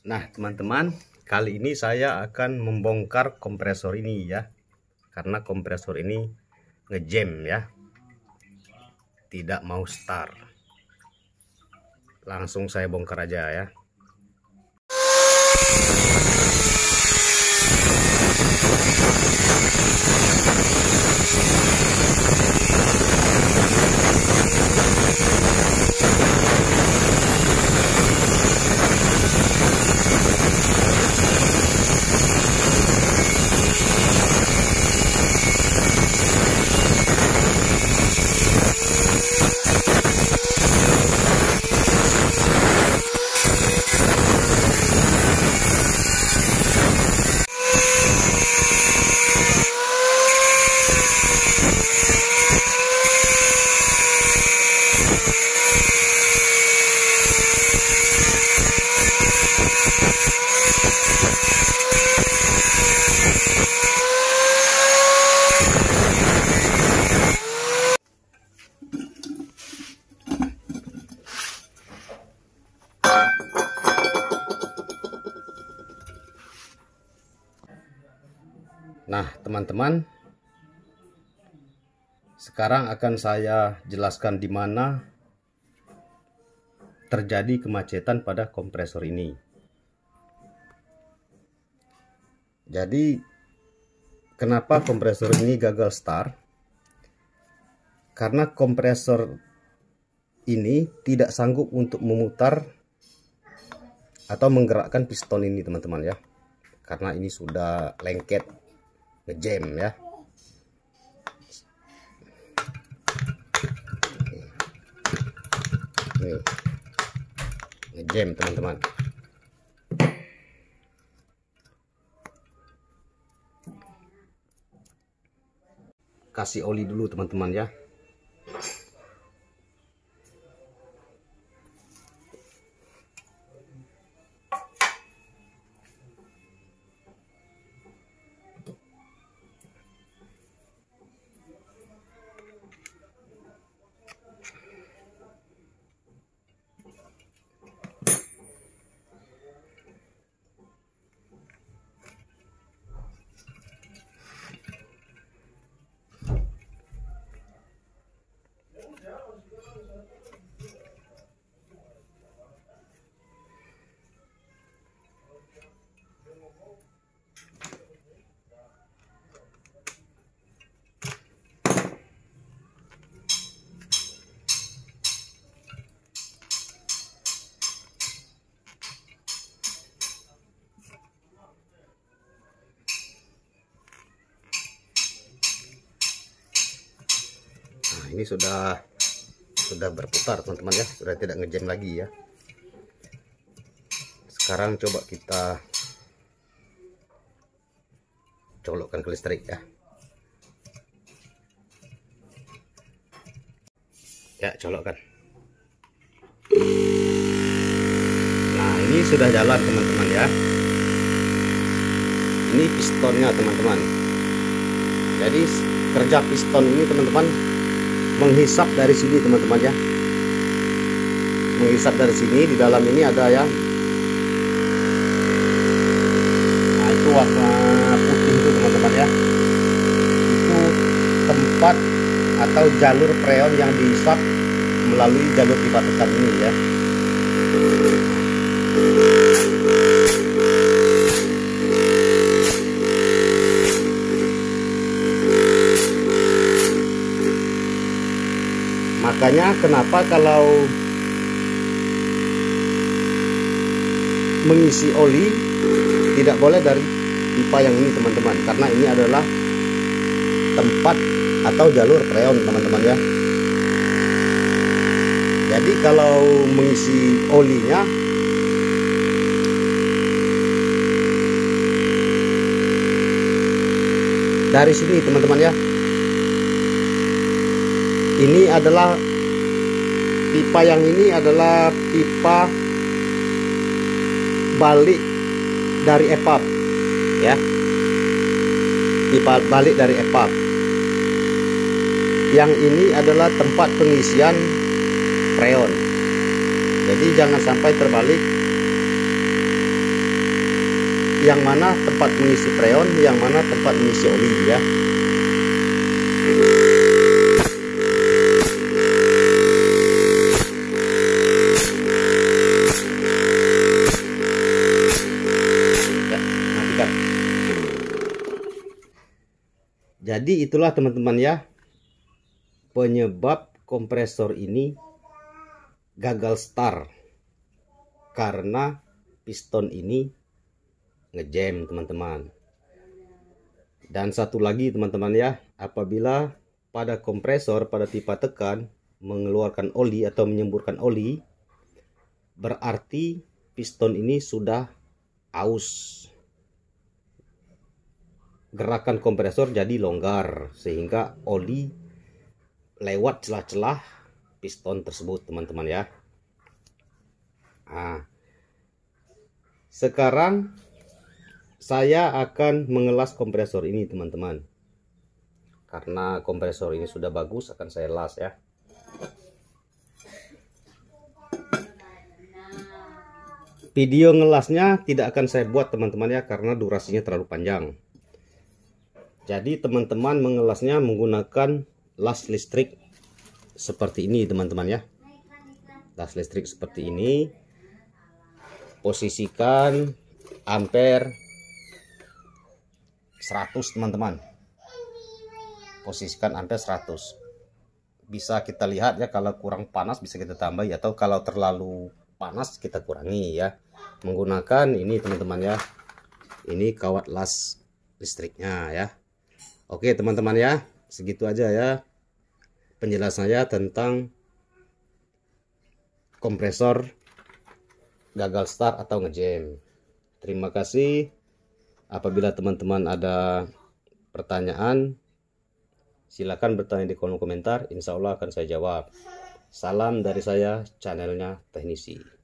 Nah, teman-teman, kali ini saya akan membongkar kompresor ini ya. Karena kompresor ini ngejam ya. Tidak mau start. Langsung saya bongkar aja ya. Nah, teman-teman, sekarang akan saya jelaskan di mana terjadi kemacetan pada kompresor ini. Jadi, kenapa kompresor ini gagal start? Karena kompresor ini tidak sanggup untuk memutar atau menggerakkan piston ini, teman-teman ya. Karena ini sudah lengket ngejam ya. Nih. Ngejam teman-teman. Kasih oli dulu teman-teman ya ini sudah sudah berputar teman-teman ya, sudah tidak ngejam lagi ya. Sekarang coba kita colokkan ke listrik ya. Ya, colokkan. Nah, ini sudah jalan teman-teman ya. Ini pistonnya teman-teman. Jadi kerja piston ini teman-teman menghisap dari sini teman-teman ya. Menghisap dari sini di dalam ini ada ya nah itu warna putih itu teman-teman ya. Itu tempat atau jalur freon yang dihisap melalui jalur pipa tekan ini ya makanya kenapa kalau mengisi oli tidak boleh dari pipa yang ini teman-teman. Karena ini adalah tempat atau jalur freon teman-teman ya. Jadi kalau mengisi olinya dari sini teman-teman ya. Ini adalah pipa yang ini adalah pipa balik dari EPAP. Ya. Pipa balik dari EPAP. Yang ini adalah tempat pengisian freon jadi jangan sampai terbalik. Yang mana tempat mengisi freon yang mana tempat mengisi oli ya Jadi itulah teman-teman ya. Penyebab kompresor ini gagal start karena piston ini ngejam teman-teman. Dan satu lagi teman-teman ya, apabila pada kompresor pada pipa tekan mengeluarkan oli atau menyemburkan oli berarti piston ini sudah aus gerakan kompresor jadi longgar sehingga oli lewat celah-celah piston tersebut teman-teman ya. Nah, sekarang saya akan mengelas kompresor ini teman-teman. Karena kompresor ini sudah bagus akan saya las ya. Video ngelasnya tidak akan saya buat teman-teman ya karena durasinya terlalu panjang jadi teman-teman mengelasnya menggunakan las listrik seperti ini teman-teman ya. Las listrik seperti ini. Posisikan ampere 100 teman-teman. Posisikan ampere 100 bisa kita lihat ya kalau kurang panas bisa kita tambah ya atau kalau terlalu panas kita kurangi ya. Menggunakan ini teman-teman ya. Ini kawat las listriknya ya Oke teman-teman ya, segitu aja ya penjelasannya tentang kompresor gagal start atau ngejam. Terima kasih. Apabila teman-teman ada pertanyaan, silakan bertanya di kolom komentar. Insya Allah akan saya jawab. Salam dari saya, channelnya Teknisi.